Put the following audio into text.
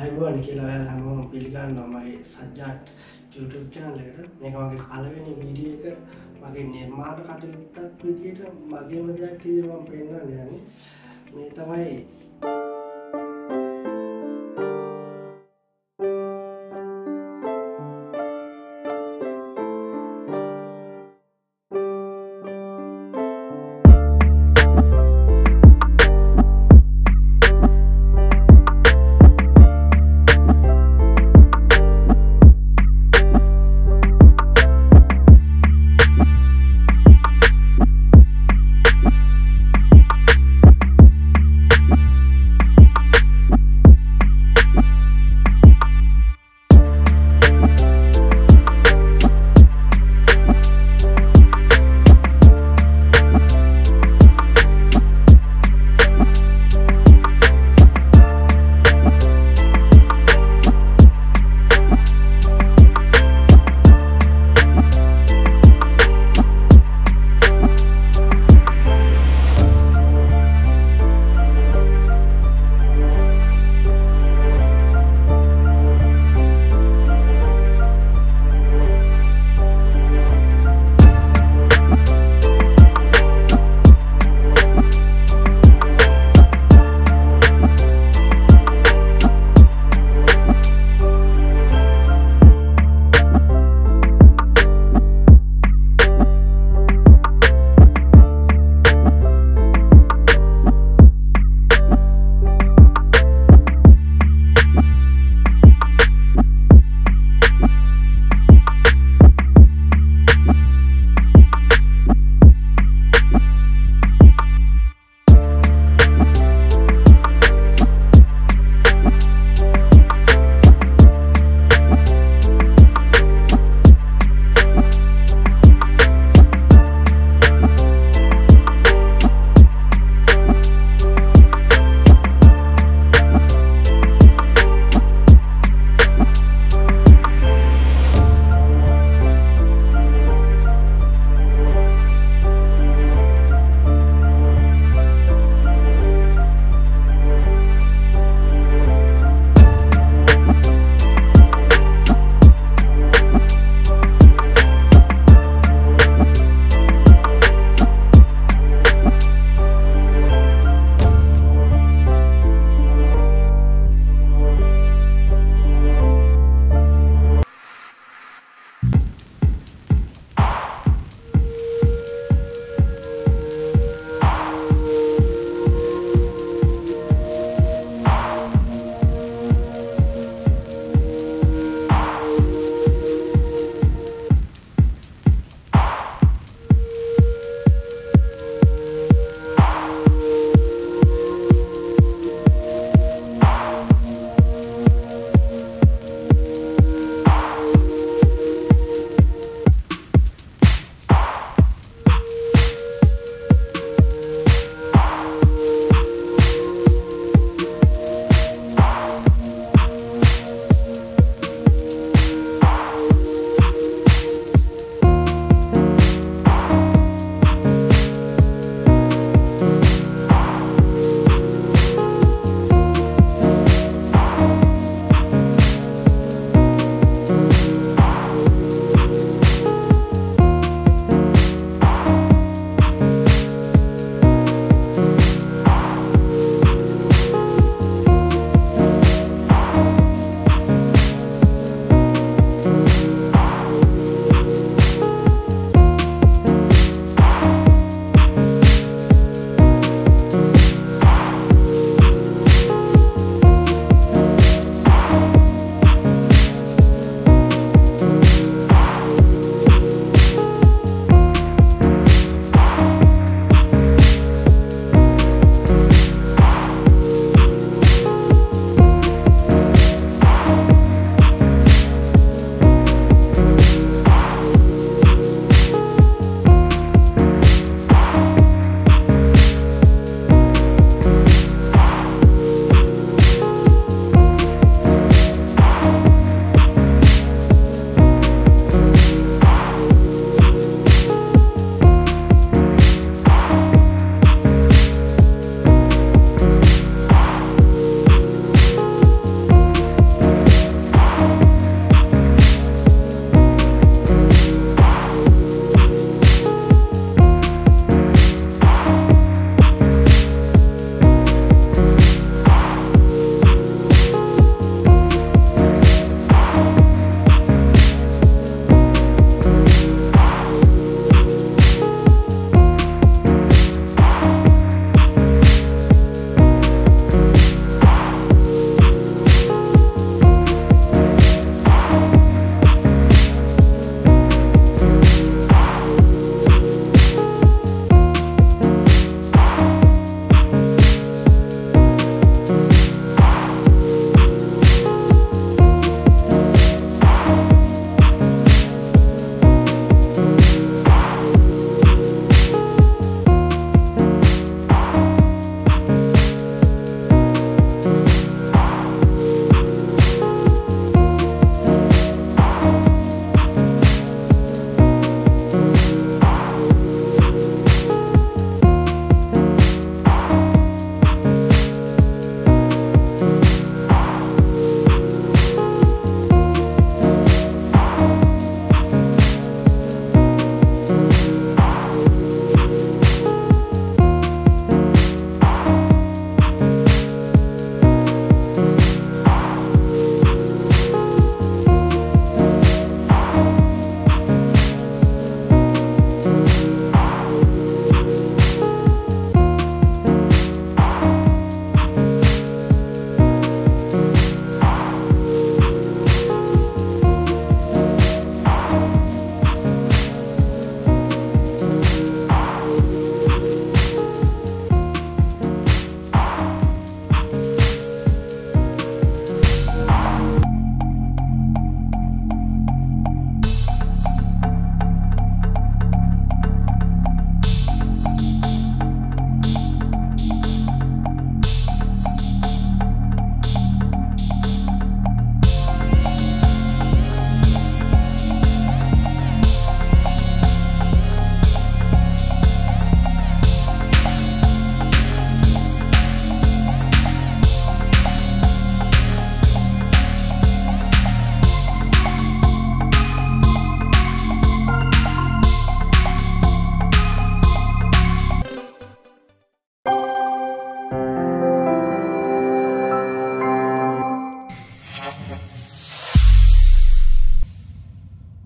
අයිබුවන් කියලා හැමෝම පිළිගන්න මගේ සජ්ජාට් YouTube චානලකට මේක මගේ පලවෙනි වීඩිය එක. මගේ නිර්මාණ කටයුත්තක් විදියට මගේම දෙයක් කියීම පෙන්න්න යන මේ තමයි